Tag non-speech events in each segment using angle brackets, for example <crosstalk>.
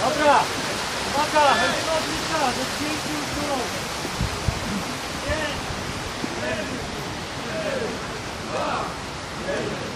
Dobra! Uwaga! Elektrownica ze zdjęciu górą! Pięć! Cztery! Cztery! Dwa! Jeden!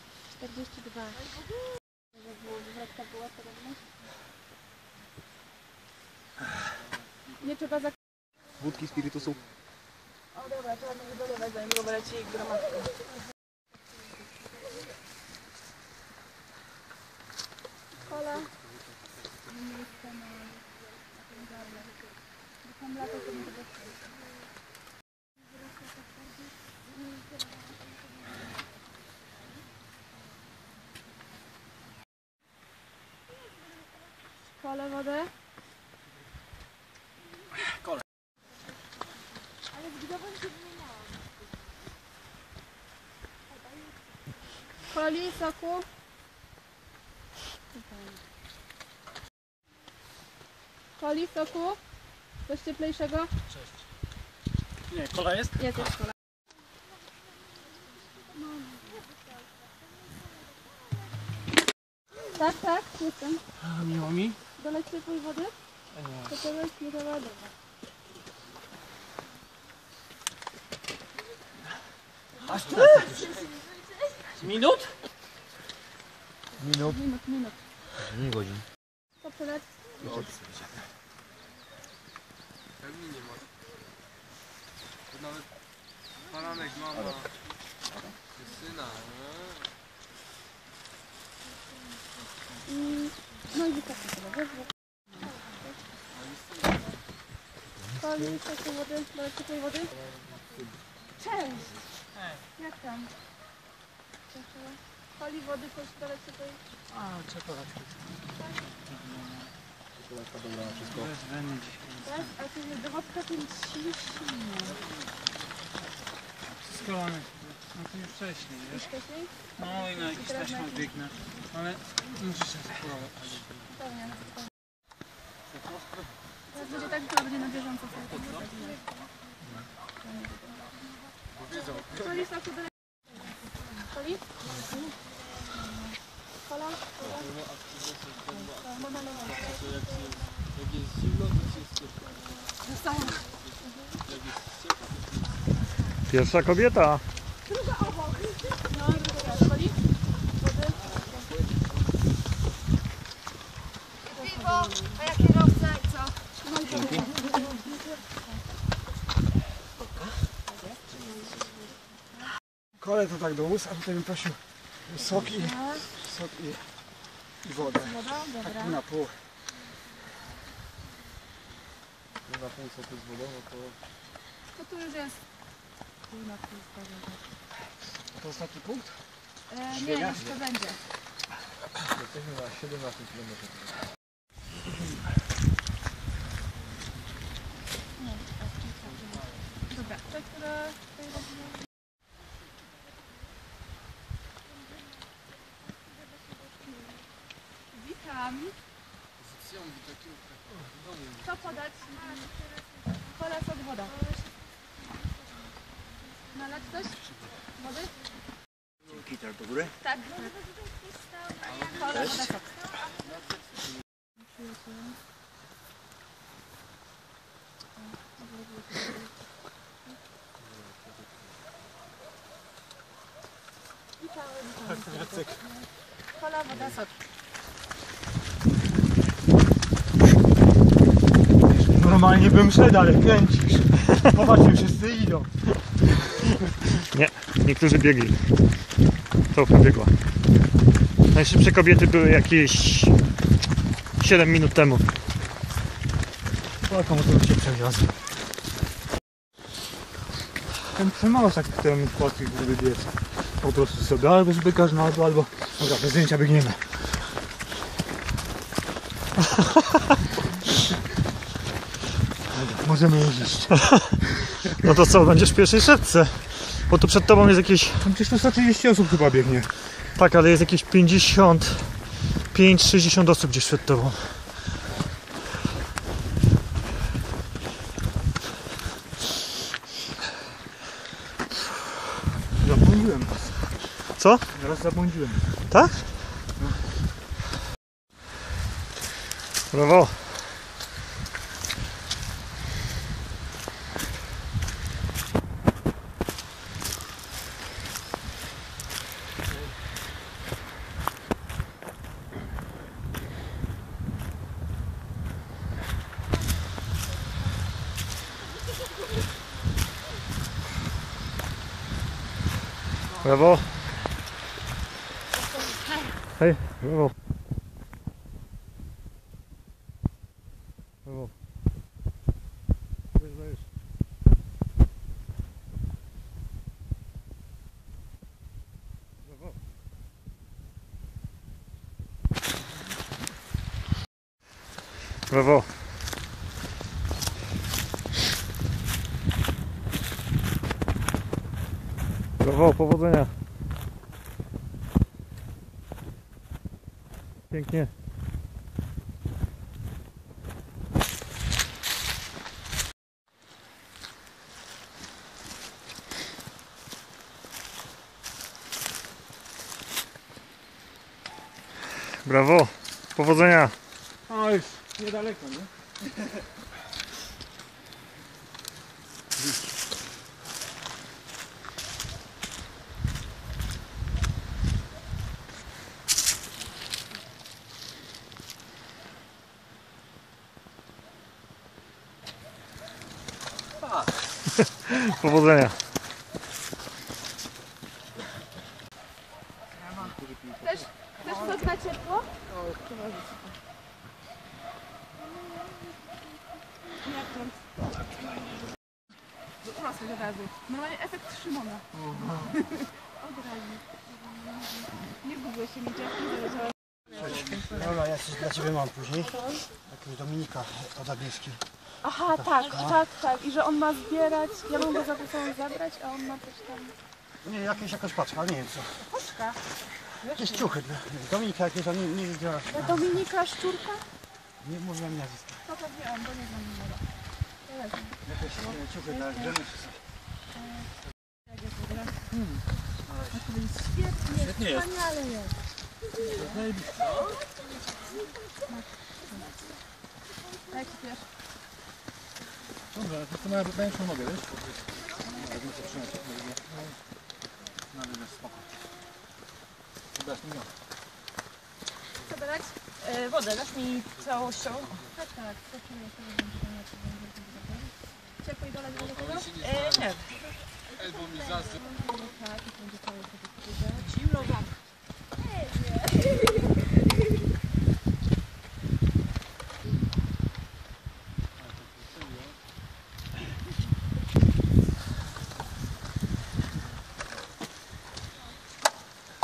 42. Nie trzeba za... Wódki, spirytusu. O dobra, trzeba to wydobywać, zanim go leci gromadką. Kola. Kole wodę. Coli, soku. Coli, soku. Coś cieplejszego? Nie, kola jest? Jest już kola. Tak, tak, jestem. Miło mi. Doleć ciepłej wody? To teraz nie za wodę. Minut? Minut. Minut, minut. Nie godzin. To przelec. Pewnie nie ma. To nawet baranek mama. Syna, I... No i wystarczy sobie. Coli, soku wody, doleć ciepłej wody. Cześć! Jak tam? Coli, wody, doleć ciepłej. A, czekoladka. Czekoladka dobra na wszystko. Bez weny dzisiaj. Tak? A ty jest dowodka 37. Wszystko mamy. No to już wcześniej, wiesz? Wcześniej? No i na jakiś jakiś- biegnę. Ale muszę się spróbować. Pewnie. Teraz będzie tak, że będzie na bieżąco. Coli, soku, doleć. Coli? Kola? Kola? Mama, mama. Jak jest zimno, to się styka. Została. Pierwsza kobieta. No, dobra, coli? Wody? Piwo, a ja kierowca i co? Kole to tak do ust, a tutaj bym prosił sok i, sok i, i wodę. Woda? Dobra. Tak pół na pół. Na pół soku z wodą, no to... To tu już jest. Pół na pół, powiem. To ostatni punkt? E, nie, jeszcze będzie. Jesteśmy na 17 km. Dobra, to która tutaj robimy? Co podać? Kola, sok, woda. Nalać coś? Wody? Kitel do góry. Tak. Kola, woda, sok. I cały. Kola, woda, sok. Normalnie bym szedł, ale kręcisz. Popatrzcie, wszyscy idą. Nie, niektórzy biegli. Trochę biegła. Najszybsze kobiety były jakieś 7 minut temu. Polką to się przewiozę. Ten przymałsak, który mi płaci, żeby biec. Po prostu sobie albo zbykasz na albo, albo... Dobra, bez zdjęcia biegniemy. Możemy jeździć. <laughs> No to co, będziesz w pierwszej setce? Bo tu przed tobą jest jakieś... Tam przecież tu 130 osób chyba biegnie. Tak, ale jest jakieś 55-60 osób gdzieś przed tobą. Zabłądziłem. Co? Teraz zabłądziłem. Tak? Brawo. Brawo. Hej, brawo. Brawo. Dajesz, dajesz. Brawo. Brawo. Brawo, powodzenia. Pięknie. Brawo. Powodzenia. O, już niedaleko, nie? <laughs> Powodzenia. Chcesz, chcesz coś na ciepło? Jak to? Proszę od razu. Normalnie efekt Szymona. Od razu. Nie gubię się nigdzie, nie. Rola, ja coś dla Ciebie mam później. Jakiegoś Dominika od Agnieszki. Aha, tak, tak, tak. I że on ma zbierać, ja mam go za to sobą zabrać, a on ma coś tam... Nie, jakieś jakaś paczka, ale nie wiem co. Poczka. Jakieś ciuchy dla Dominika jakieś, a nie, nie. Dla Dominika Szczurka? Nie mówiłem nazwiska. To pewnie on, bo nie znam numeru. Świetnie, wspaniale jest. Jak ci wiesz? Dobra, to to nawet będziesz mogę, wiesz? Jak mi się przyjąć, Nawet jest spoko. Dasz mi no. Co dodać? E, wodę, dasz mi całością. Tak, tak. To czuję, to będzie na to będzie. Ciepłej dolać do tego? E, nie. Albo mi zazdro. Tak, i będzie całe sobie Zimno wam.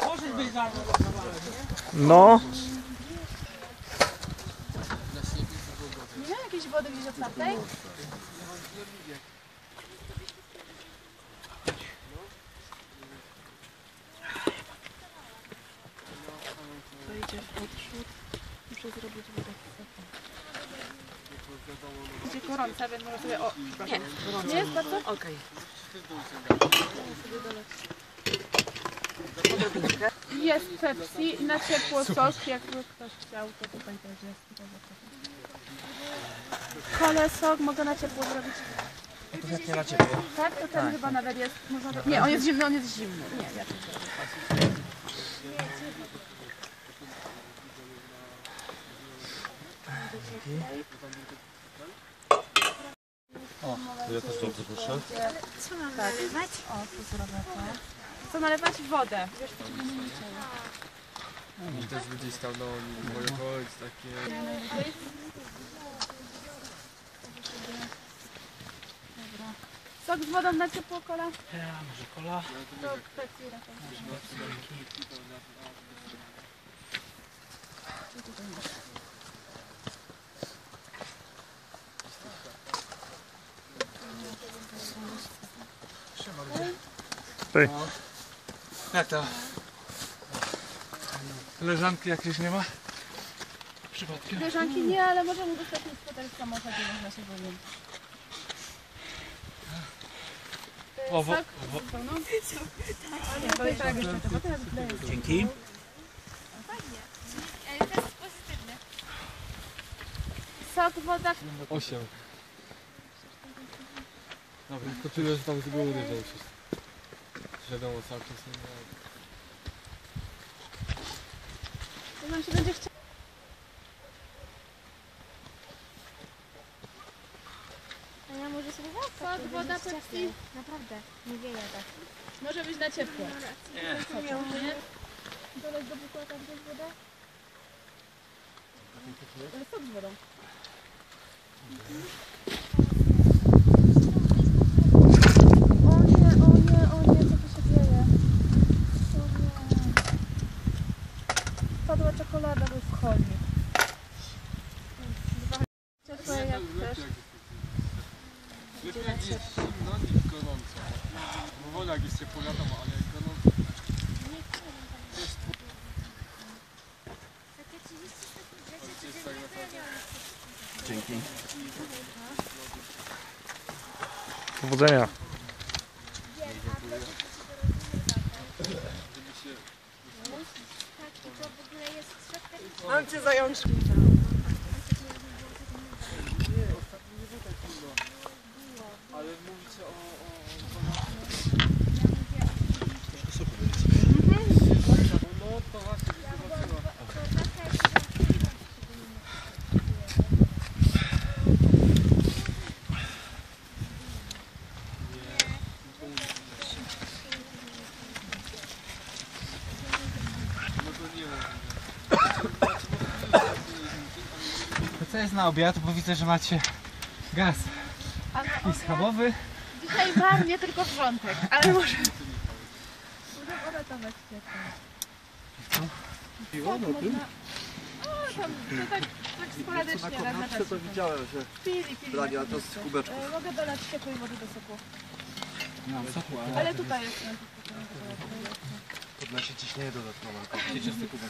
Możesz być za mną. No, Nie ma To idzie od przód. Muszę zrobić wodę. gorąca, więc może sobie... O, nie, nie jest bardzo? Okej. Jest Pepsi, na ciepło sos, jakby ktoś chciał, to tutaj też jest. Kole, sok mogę na ciepło zrobić. To chętnie na ciebie. Tak? To ten chyba nawet jest... Można... Nie, on jest zimny, on jest zimny. Nie, ja to zrobię. Ja też dobrze proszę. Co mam nalewać? O, tu zrobię to. Co nalewać? Wodę. Wiesz, to Mi też gdzieś tam no, moje chodź, takie... Sok z wodą na ciepło, kola? Ja, może kola? To Pepsi raczej. Jak to? Leżanki jakieś nie ma? Przypadkiem. Koleżanki nie, ale możemy udostępnić fotel w samochodzie, można się wymienić. O, wo, Sok? wo, Pełno? Nie, to i tak jeszcze to teraz wleję. dzięki. Ej, to jest pozytywne. Sok, woda, Osiem. Dobra, skoczyłeś tam z góry, że już jest... Wiadomo, cały czas nie ma... to nam się będzie chciało. A ja może sobie włosy Sok, woda, Pepsi. Naprawdę, nie wieje tak. Może być na ciepło. Nie. Nie. Doleć do bukłaka gdzieś wodę? Ale sok z wodą. O nie, o nie, o nie, co tu się dzieje? O nie. Padła czekolada bez wchodzi. Ciepłe jak chcesz. Lepiej jak jest zimno niż gorąco. Bo wolę jak jest ciepło wiadomo, ale jak gorąco... Takie 30 sekund rzeczy To jest tak naprawdę... Dzięki. Powodzenia. Tak, i to w ogóle jest środek Mam cię zajączki. Ale mówicie o... No to właśnie, zobaczyła. No to nie wiem. To co jest na obiad? Bo widzę, że macie gaz Ale i schabowy. Dzisiaj wam nie tylko wrzątek, ale może... Może uratować świetnie. Piwo Tak, można... O, tam, no tak, tak sporadycznie na czas. to widziałem, że Pili, pili. brali, ale to z kubeczku. E, Mogę dolać ciepłej wody do soku. No, soku, Ale tutaj jest. Podnosi ciśnienie dodatkowe. Gdzie czysty kubek?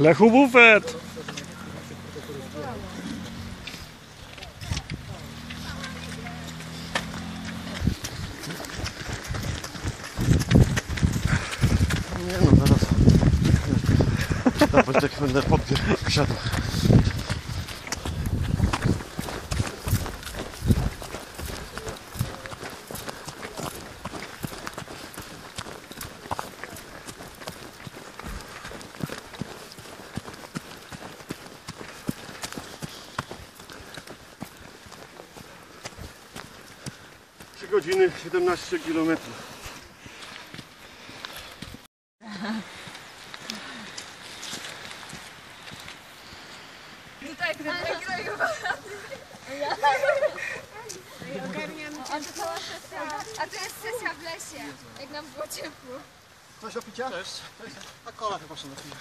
Lechu bufet! Nie no, zaraz. Dobra, tak będę podbiór. Wsiadł. <laughs> godziny 17 km. Tutaj, tutaj, A to jest sesja w lesie, jak nam było ciepło. Coś do picia? Też. A kola chyba się napija.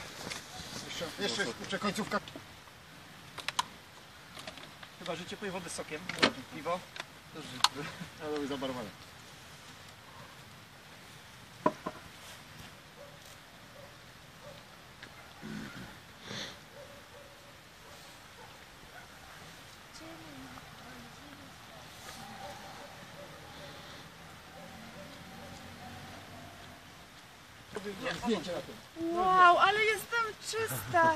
Jeszcze, jeszcze, jeszcze końcówka. Chyba, że ciepłej wody z sokiem. Piwo. Ale na tym. Wow, ale jestem czysta.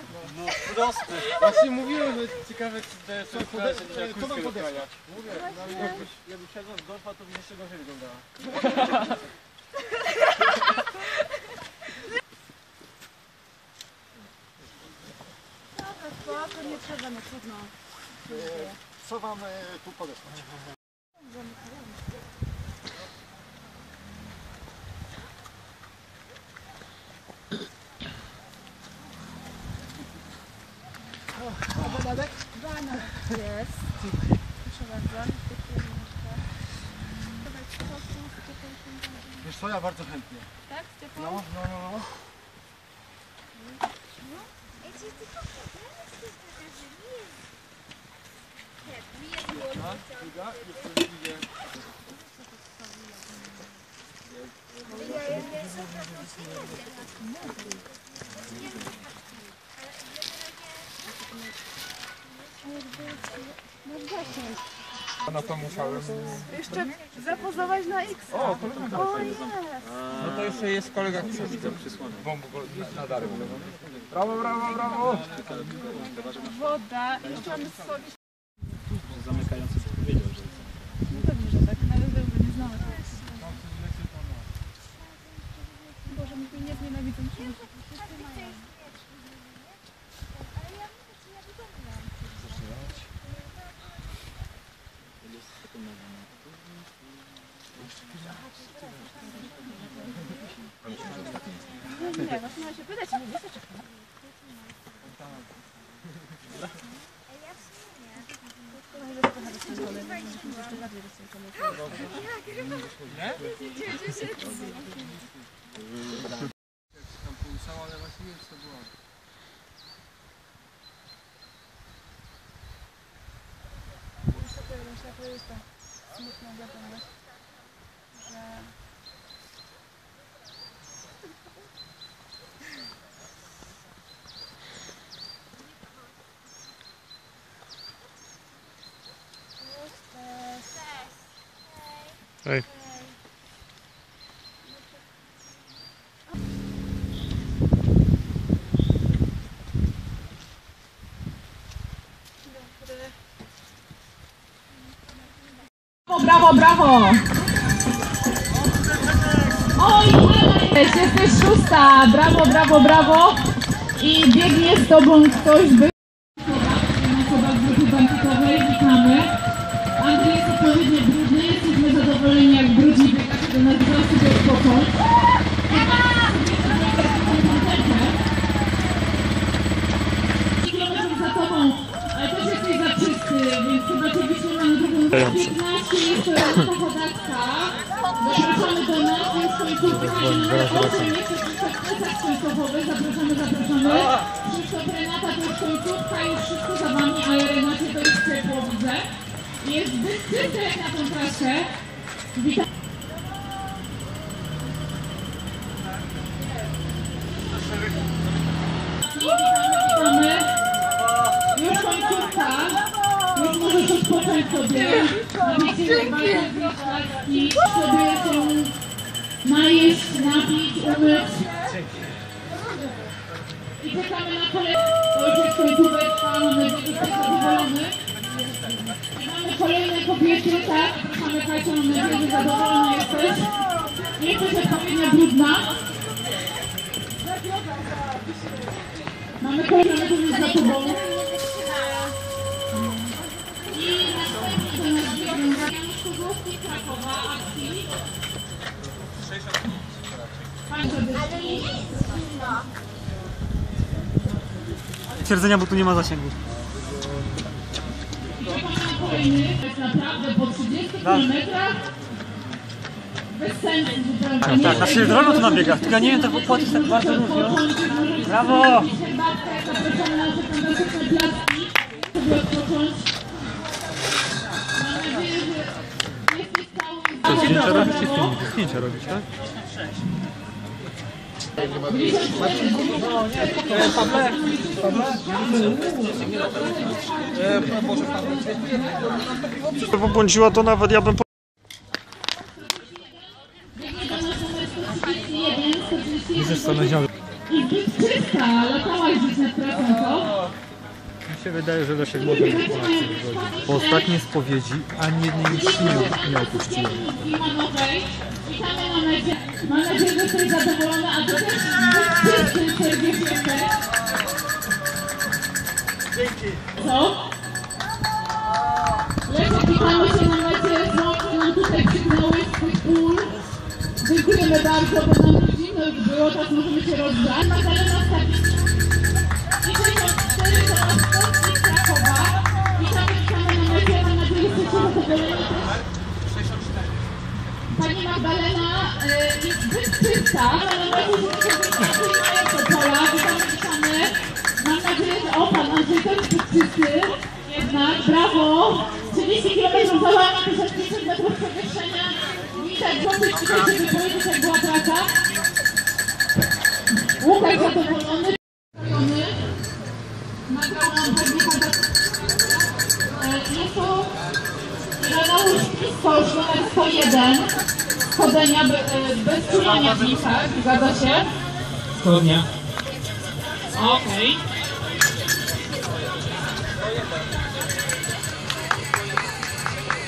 Właśnie mówiłem, że ciekawe czy zdaje sobie Co, sprawę, pode- że e, co wam podesłać? Mówię, nawet jakbyś, jakbyś siadł z golfa, to byś jeszcze gorzej wyglądała. Dobra, to nie trzeba, no trudno. Co wam e, tu podesłać? Jest. Proszę bardzo. Wiesz co, ja bardzo chętnie. Tak, ciepło? No, no, no. no. Ej, czy ty to Nie, mi jest głodno. Druga, jeszcze widzę. Na to musiałem. Jeszcze zapozować na X. O, o jest. No to jeszcze jest kolega Krzysztof. Bombu go na- nadarł. Brawo, brawo, brawo! Woda. Jeszcze mamy sobie. Zamykający powiedział, że No pewnie, że tak. Nawet dobrze nie znamy. Boże, mi nie znienawidzą się. Nie, właśnie miałam się pytać, nie wiesz, czekam. Tam połysała, ale właśnie nie wiem, czy myślę, że to jest ta smutna wiadomość, Hej. Brawo, brawo! Oj, jesteś szósta! Brawo, brawo, brawo! I biegnie z tobą ktoś, by... Zapraszamy do nas, więc końcówka na 8 jest to plecak końcowy. Zapraszamy, zapraszamy. Krzysztof Renata to jest końcówka, już wszystko za wami, ale Renacie to jest ciepło, widzę. Jest jak na. Witam. Witamy, i sobie się najeść, napić, umyć. I czekamy na kolejny. Jest końcóweczka, mam nadzieję, że jesteś zadowolony. Mamy kolejne kobiety, tak? Zapraszamy Kasia, mam nadzieję, że zadowolona jesteś. Nie brudna. Mamy kolejne za tobą. Twierdzenia, bo tu nie ma zasięgu. Jest naprawdę po 30 kilometrach. bez sensu zupełnie. Tak, na Sylwdrogu to na biegach, tylko nie wiem, te płoty tak bardzo różnią. Brawo! Na sekundeczne placki, żeby odpocząć. Mam nadzieję, że jesteś cały i Zdjęcia robić czy filmiki? Zdjęcia robić, tak? Gdyby pobłądziła to nawet ja bym... Widzę, co na ziemi. Się wydaje, że Leszek może być. Po ostatniej spowiedzi ani jednej myśli nie, opuściłem. Mam nadzieję, że jesteś zadowolona, a ty też jesteś. Co? Leszek, witamy się na mecie. Słońce nam tutaj przyknąłeś swój ból. Dziękujemy bardzo, bo nam zimno było, teraz możemy się rozgrzać. Magdalena Stawicka. Pani Magdalena y, jest zbyt czysta, ale na razie nie to pola. Witamy, witamy. Mam nadzieję, że o pan Andrzej też czysty. Jednak, brawo. 30 km za wami, 1500 metrów przewyższenia. Że coś dzisiaj się wypowiedzieć, jak była praca. Łukasz zadowolony. 1. Chodzenia be, e, bez czulenia w nich, tak? Zgadza się? Zgodnie. Okej. Okay.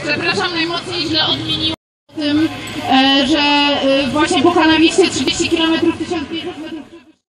Przepraszam, najmocniej źle odmieniłam tym, e, że e, właśnie po kanawiście 30 km 1500 metrów